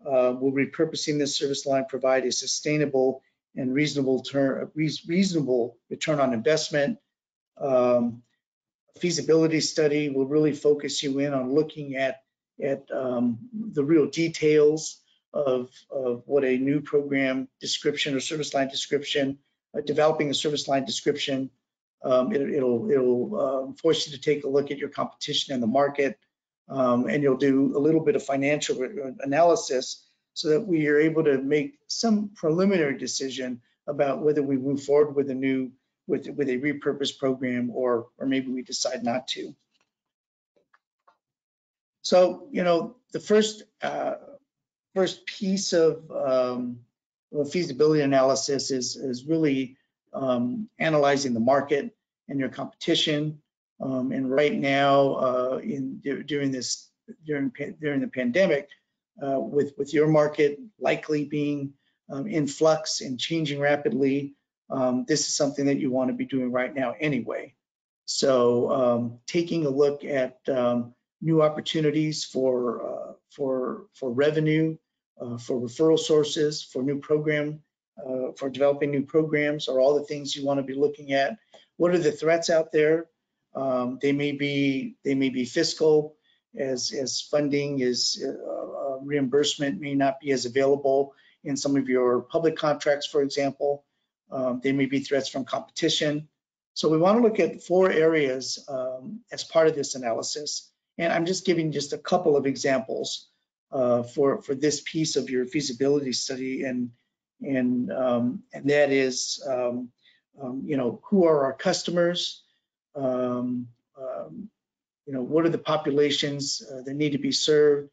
Uh, will repurposing this service line provide a sustainable and reasonable turn, reasonable return on investment? Um, feasibility study will really focus you in on looking at at um, the real details of, of what a new program description or service line description, uh, developing a service line description um, it, will it'll uh, force you to take a look at your competition in the market, um, and you'll do a little bit of financial analysis so that we are able to make some preliminary decision about whether we move forward with a new with with a repurposed program or or maybe we decide not to. So you know the first uh, first piece of um, feasibility analysis is is really um, analyzing the market and your competition. Um, and right now, uh, in during this during during the pandemic, uh, with with your market likely being um, in flux and changing rapidly, um, this is something that you want to be doing right now anyway. So um, taking a look at um, new opportunities for uh, for for revenue, uh, for referral sources, for new program uh, for developing new programs are all the things you want to be looking at. What are the threats out there? Um, they may be they may be fiscal, as as funding is uh, reimbursement may not be as available in some of your public contracts, for example. Um, they may be threats from competition. So we want to look at four areas um, as part of this analysis. And I'm just giving just a couple of examples uh, for, for this piece of your feasibility study. And, and, um, and that is, um, um, you know, who are our customers? Um, you know, what are the populations uh, that need to be served?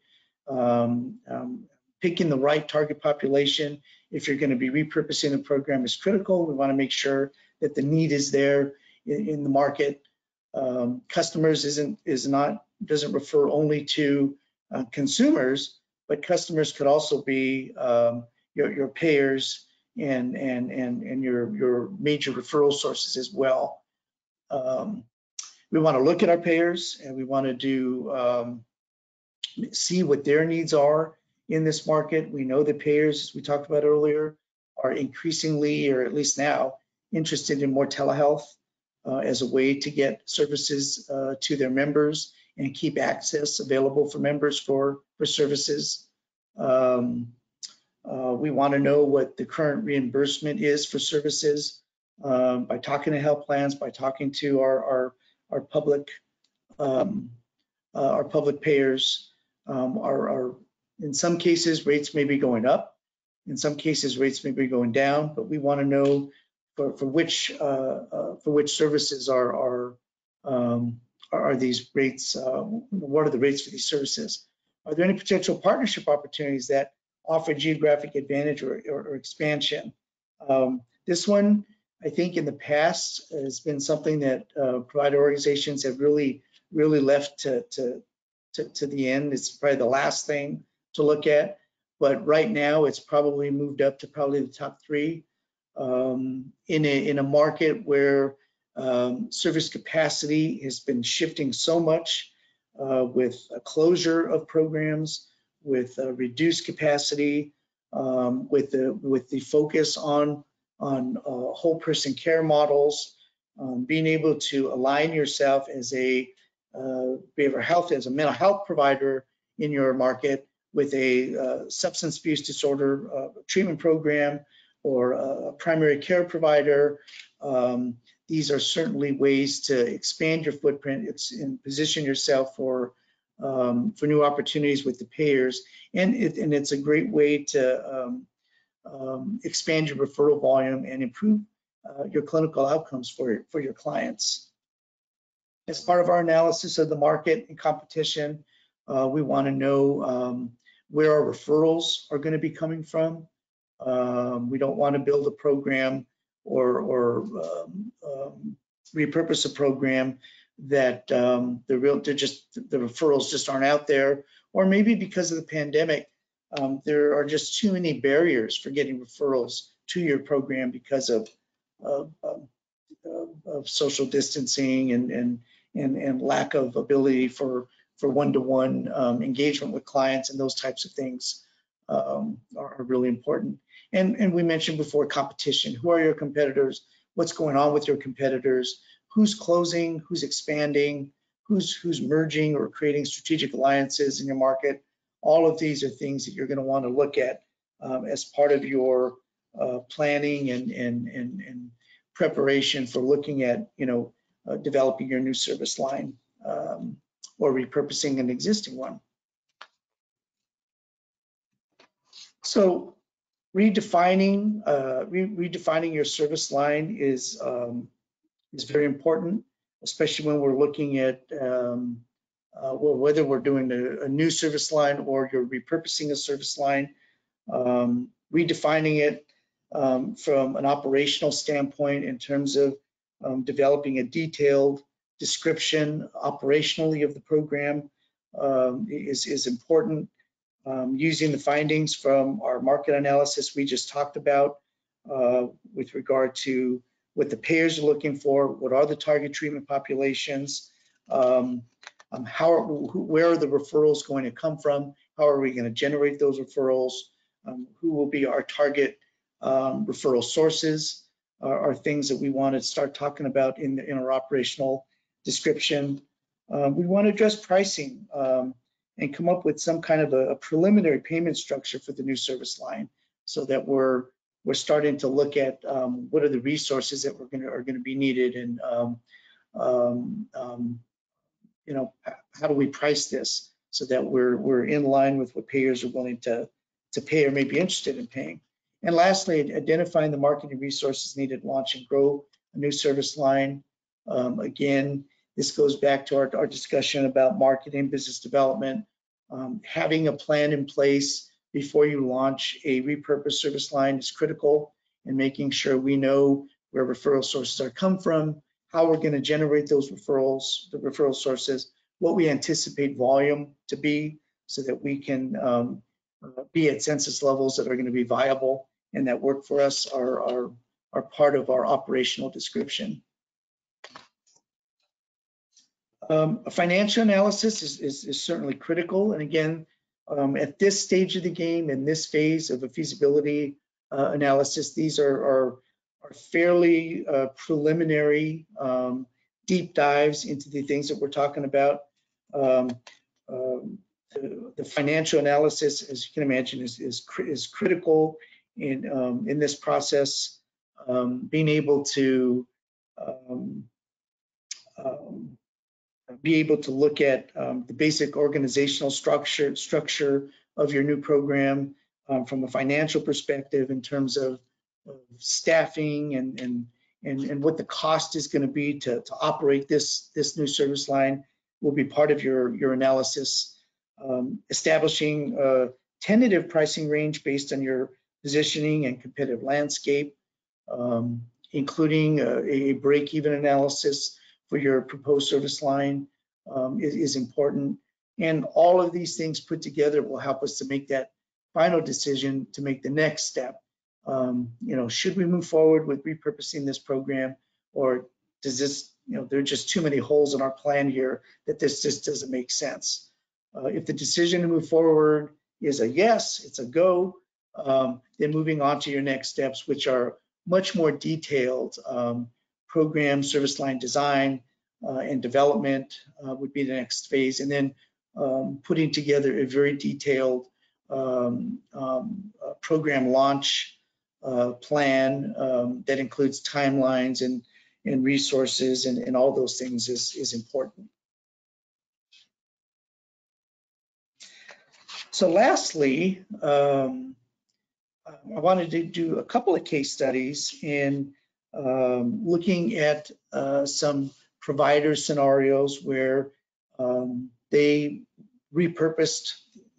Um, um, picking the right target population if you're going to be repurposing the program is critical. We want to make sure that the need is there in, in the market. Um, customers isn't is not doesn't refer only to uh, consumers, but customers could also be um, your, your payers and and and and your your major referral sources as well. Um, we want to look at our payers and we want to do um, see what their needs are in this market. We know the payers, as we talked about earlier, are increasingly, or at least now, interested in more telehealth uh, as a way to get services uh, to their members and keep access available for members for, for services. Um, uh, we want to know what the current reimbursement is for services um, by talking to health plans, by talking to our, our, our public um, uh, our public payers. Um, our, our, in some cases, rates may be going up. In some cases, rates may be going down, but we want to know for, for which uh, uh, for which services are are um, are these rates? Uh, what are the rates for these services? Are there any potential partnership opportunities that offer geographic advantage or, or, or expansion? Um, this one, I think, in the past has been something that uh, provider organizations have really really left to, to to to the end. It's probably the last thing to look at, but right now it's probably moved up to probably the top three um, in a in a market where um, service capacity has been shifting so much uh, with a closure of programs, with reduced capacity, um, with the with the focus on on uh, whole person care models, um, being able to align yourself as a behavioral health as a mental health provider in your market with a uh, substance abuse disorder uh, treatment program or a primary care provider. Um, these are certainly ways to expand your footprint and position yourself for um, for new opportunities with the payers. And, it, and it's a great way to um, um, expand your referral volume and improve uh, your clinical outcomes for, for your clients. As part of our analysis of the market and competition, uh, we want to know um, where our referrals are going to be coming from. Um, we don't want to build a program or, or um, um, repurpose a program that um, the real, just the referrals just aren't out there, or maybe because of the pandemic, um, there are just too many barriers for getting referrals to your program because of of, of, of social distancing and, and and and lack of ability for for one-to-one um, engagement with clients and those types of things um, are, really important. And, and we mentioned before competition. Who are your competitors? What's going on with your competitors? Who's closing? Who's expanding? Who's, who's merging or creating strategic alliances in your market? All of these are things that you're going to want to look at um, as part of your uh, planning and, and, and, and preparation for looking at, you know, developing your new service line um, or repurposing an existing one. So redefining uh, re redefining your service line is um, is very important, especially when we're looking at um, uh, well, whether we're doing a, a, new service line or you're repurposing a service line. Um, redefining it um, from an operational standpoint in terms of um, developing a detailed description operationally of the program um, is, is important. Um, using the findings from our market analysis we just talked about uh, with regard to what the payers are looking for, what are the target treatment populations, um, um, how are, who, where are the referrals going to come from, how are we going to generate those referrals, um, who will be our target um, referral sources, are, are, things that we want to start talking about in, the, in our operational description. Uh, we want to address pricing. Um, and come up with some kind of a, a preliminary payment structure for the new service line so that we're we're starting to look at um, what are the resources that we're going to are going to be needed, and um, um, um, you know, how do we price this so that we're we're in line with what payers are willing to to pay or may be interested in paying. And lastly, identifying the marketing resources needed to launch and grow a new service line. Um, again, this goes back to our, our discussion about marketing, business development, um, having a plan in place before you launch a repurposed service line is critical and making sure we know where referral sources are come from, how we're going to generate those referrals, the referral sources, what we anticipate volume to be so that we can um, uh, be at census levels that are going to be viable and that work for us are, are, are part of our operational description. Um, a financial analysis is, is, is certainly critical. And again, um, at this stage of the game, in this phase of a feasibility uh, analysis, these are, are, are fairly uh, preliminary um, deep dives into the things that we're talking about. Um, um, the, financial analysis, as you can imagine, is, is, is critical in, um, in this process. Um, being able to um, um, be able to look at um, the basic organizational structure structure of your new program from a financial perspective in terms of, of staffing and, and and and what the cost is going to be to, to operate this this new service line will be part of your your analysis. Um, establishing a tentative pricing range based on your positioning and competitive landscape, um, including a, a break-even analysis for your proposed service line um, is, is important. And all of these things put together will help us to make that final decision to make the next step. Um, you know, should we move forward with repurposing this program or does this, you know, there are just too many holes in our plan here that this just doesn't make sense. Uh, if the decision to move forward is a yes, it's a go, um, then moving on to your next steps, which are much more detailed um, program, service line design, uh, and development uh, would be the next phase. And then um, putting together a very detailed um, um, uh, program launch uh, plan um, that includes timelines and, and resources and, and all those things is, is important. So lastly, um, I wanted to do a couple of case studies in um, looking at uh, some provider scenarios where um, they repurposed,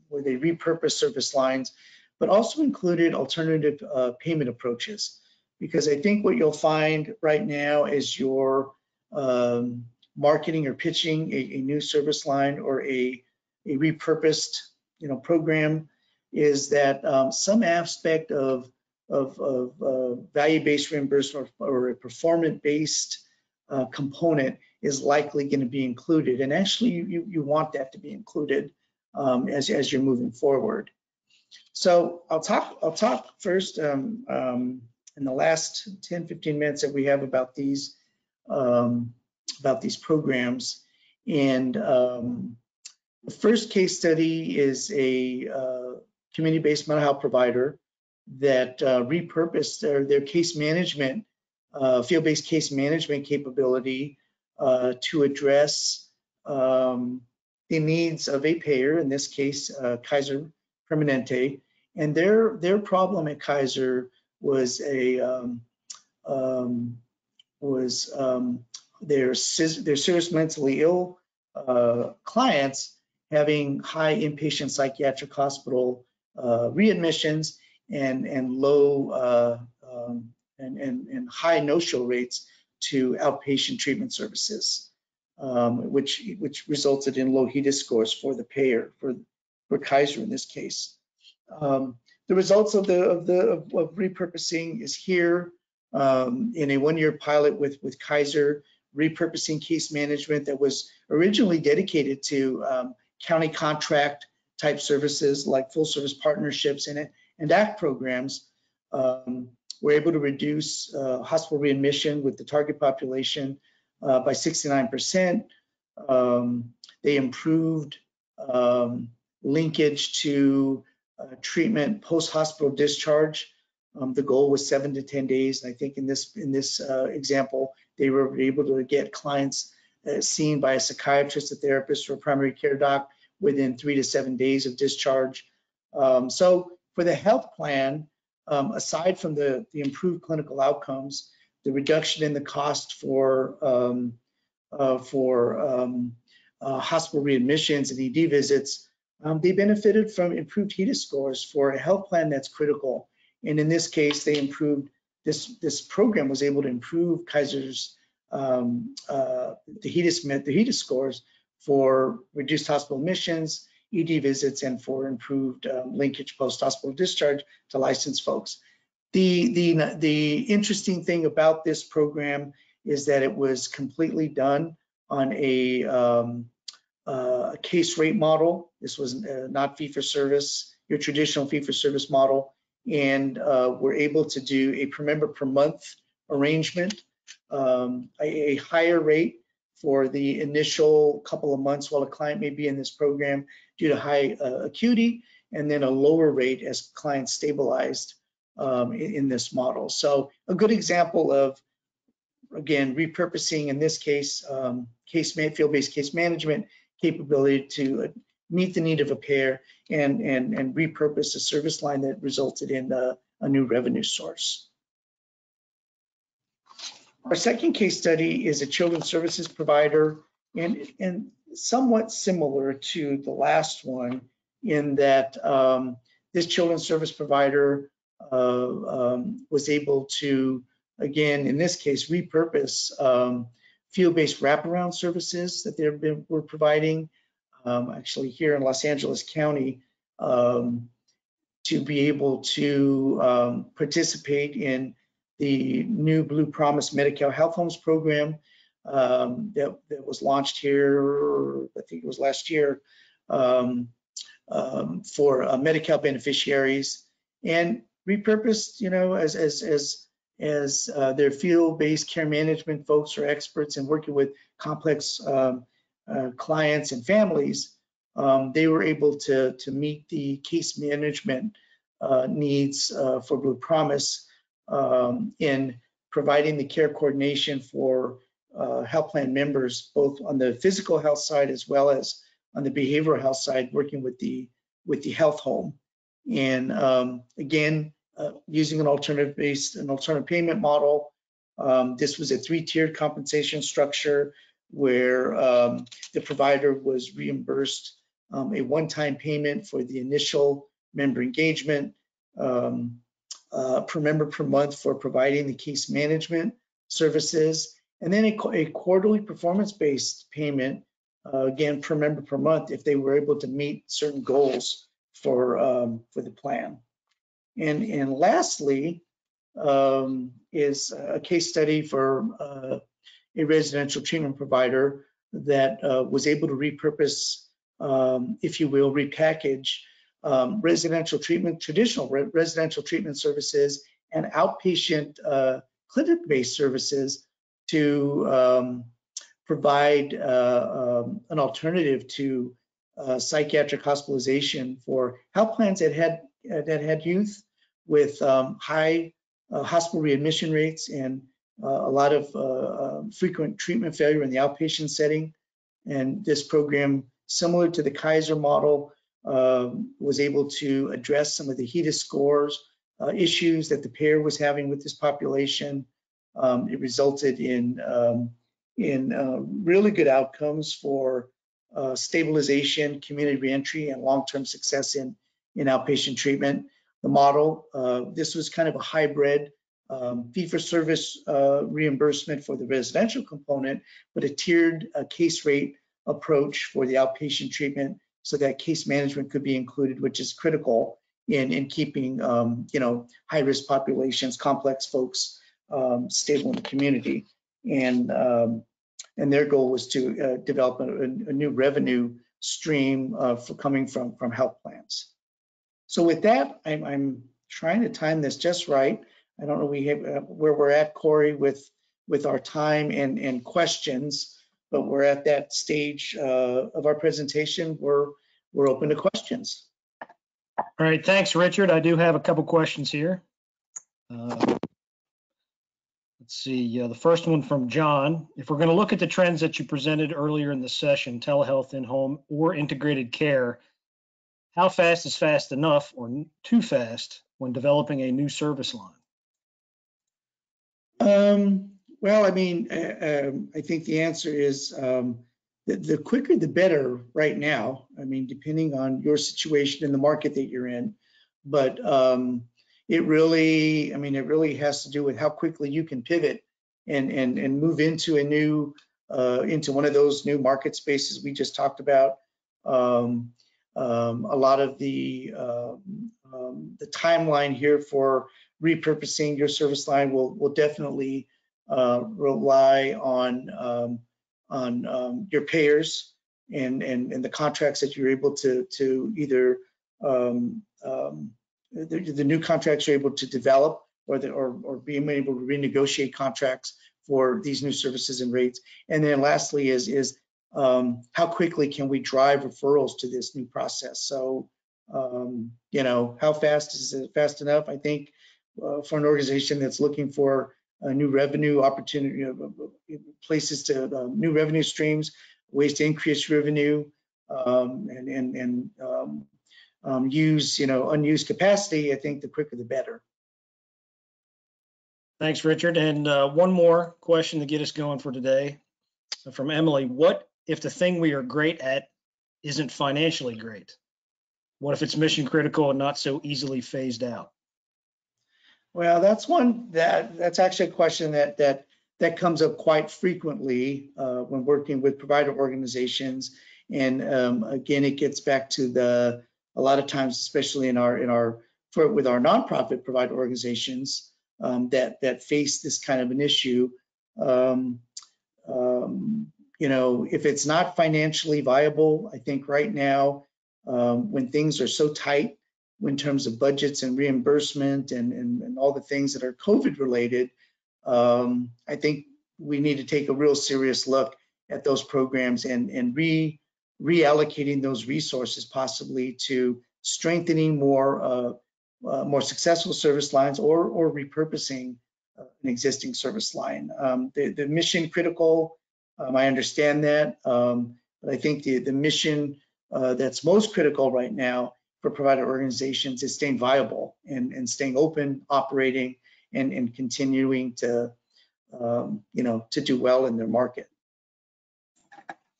where they repurposed service lines, but also included alternative uh, payment approaches. Because I think what you'll find right now is you're um, marketing or pitching a, a new service line or a, a repurposed you know, program is that um, some aspect of, of, of uh, value-based reimbursement or, a performance-based uh, component is likely going to be included. And actually, you, you want that to be included um, as, as you're moving forward. So I'll talk, I'll talk first um, um, in the last 10, 15 minutes that we have about these, um, about these programs. And um, the first case study is a uh, community-based mental health provider that uh, repurposed their, their case management, uh, field-based case management capability uh, to address um, the needs of a payer, in this case, uh, Kaiser Permanente. And their, their problem at Kaiser was a um, um, was um, their, their serious mentally ill uh, clients having high inpatient psychiatric hospital uh, readmissions and and low uh, um, and, and, and high no-show rates to outpatient treatment services, um, which which resulted in low HEDIS scores for the payer for for Kaiser in this case. Um, the results of the of the of, of repurposing is here um, in a one-year pilot with with Kaiser repurposing case management that was originally dedicated to um, county contract type services like full service partnerships and, it and ACT programs, um, we're able to reduce uh, hospital readmission with the target population uh, by 69%. Um, they improved um, linkage to uh, treatment post-hospital discharge Um, the goal was seven to 10 days. And I think in this, in this uh, example, they were able to get clients seen by a psychiatrist, a therapist, or a primary care doc within three to seven days of discharge. Um, so for the health plan, um, aside from the, the improved clinical outcomes, the reduction in the cost for um, uh, for um, uh, hospital readmissions and ED visits, um, they benefited from improved HEDIS scores for a health plan that's critical. And in this case, they improved this this program was able to improve Kaiser's um, uh, the HEDIS the HEDIS scores for reduced hospital admissions, ED visits, and for improved um, linkage post-hospital discharge to licensed folks. The, the, the interesting thing about this program is that it was completely done on a um, uh, case rate model. This was uh, not fee for service, your traditional fee for service model. And uh, we're able to do a per member per month arrangement, um, a, a higher rate for the initial couple of months while a client may be in this program due to high uh, acuity, and then a lower rate as clients stabilized um, in, in, this model. So a good example of, again, repurposing, in this case, um, case field-based case management capability to uh, meet the need of a pair and, and, and repurpose a service line that resulted in a, a new revenue source. Our second case study is a children's services provider and, and somewhat similar to the last one in that um, this children's service provider uh, um, was able to, again, in this case, repurpose um, field-based wraparound services that they were providing, um, actually here in Los Angeles County, um, to be able to um, participate in the new Blue Promise Medi-Cal Health Homes program um, that, that, was launched here, I think it was last year, um, um, for uh, Medi-Cal beneficiaries and repurposed, you know, as, as, as, as uh, their field-based care management folks or experts and working with complex um, uh, clients and families, um, they were able to, to meet the case management uh, needs uh, for Blue Promise um, in providing the care coordination for uh, health plan members, both on the physical health side as well as on the behavioral health side, working with the with the health home. And um, again, uh, using an alternative based, an alternative payment model. Um, this was a three-tiered compensation structure where um, the provider was reimbursed um, a one-time payment for the initial member engagement, um, uh, per member per month for providing the case management services, and then a, a quarterly performance-based payment, uh, again, per member per month, if they were able to meet certain goals for, um, for the plan. And, and lastly, um, is a case study for uh, a residential treatment provider that uh, was able to repurpose, um, if you will, repackage um, residential treatment, traditional re residential treatment services, and outpatient uh, clinic-based services to um, provide uh, um, an alternative to uh, psychiatric hospitalization for health plans that had that had youth with um, high uh, hospital readmission rates and uh, a lot of uh, um, frequent treatment failure in the outpatient setting. And this program, similar to the Kaiser model, was able to address some of the HEDIS scores uh, issues that the pair was having with this population. Um, it resulted in um, in uh, really good outcomes for uh, stabilization, community reentry, and long-term success in in outpatient treatment. The model, uh, this was kind of a hybrid um, fee-for-service uh, reimbursement for the residential component, but a tiered uh, case rate approach for the outpatient treatment so that case management could be included, which is critical in, in keeping, um, you know, high-risk populations, complex folks um, stable in the community. And, um, and their goal was to uh, develop a, a, new revenue stream uh, for coming from, from health plans. So with that, I'm, I'm trying to time this just right. I don't know we have, uh, where we're at, Corey, with with our time and and questions but we're at that stage uh, of our presentation. We're we're open to questions. All right, thanks, Richard. I do have a couple questions here. Uh, Let's see, uh, the first one from John. If we're going to look at the trends that you presented earlier in the session, telehealth in-home or integrated care, how fast is fast enough or too fast when developing a new service line? Um, well, I mean, uh, um, I think the answer is, um, the, the quicker the better right now. I mean, depending on your situation in the market that you're in. But, um, it really, I mean, it really has to do with how quickly you can pivot and, and, and move into a new, uh, into one of those new market spaces we just talked about. Um, um, a lot of the, um, the timeline here for repurposing your service line will, will definitely uh, rely on, um, on um, your payers and, and, and the contracts that you're able to, to either, um, um, the, the new contracts you're able to develop or the, or, or being able to renegotiate contracts for these new services and rates. And then lastly is, is um, how quickly can we drive referrals to this new process? So, um, you know, how fast is it fast enough? I think uh, for an organization that's looking for a new revenue opportunity, uh, places to uh, new revenue streams, ways to increase revenue, um, and and and um, um, use you know unused capacity. I think the quicker the better. Thanks, Richard. And uh, one more question to get us going for today from Emily. What if the thing we are great at isn't financially great? What if it's mission critical and not so easily phased out? Well, that's one that that's actually a question that that that comes up quite frequently uh, when working with provider organizations. And um, again, it gets back to the a lot of times, especially in our in our for with our nonprofit provider organizations um, that that face this kind of an issue. Um, um, you know, if it's not financially viable, I think right now, um, when things are so tight in terms of budgets and reimbursement and, and, and all the things that are COVID related, um, I think we need to take a real serious look at those programs and, and re, reallocating those resources possibly to strengthening more uh, uh, more successful service lines or, or repurposing uh, an existing service line. Um, the, the mission critical, um, I understand that, um, but I think the, the mission uh, that's most critical right now for provider organizations is staying viable and, and staying open, operating, and, and continuing to, um, you know, to do well in their market.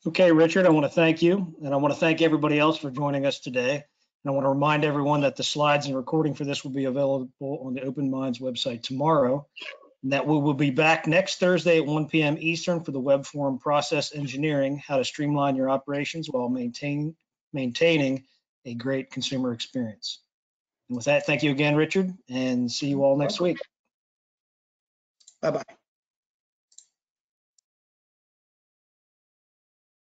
Okay, Richard, I want to thank you, and I want to thank everybody else for joining us today. And I want to remind everyone that the slides and recording for this will be available on the Open Minds website tomorrow. And that we will be back next Thursday at 1 p.m. Eastern for the web forum process engineering, how to streamline your operations while maintain, maintaining a great consumer experience. And with that, thank you again, Richard, and see you all next week. Bye-bye.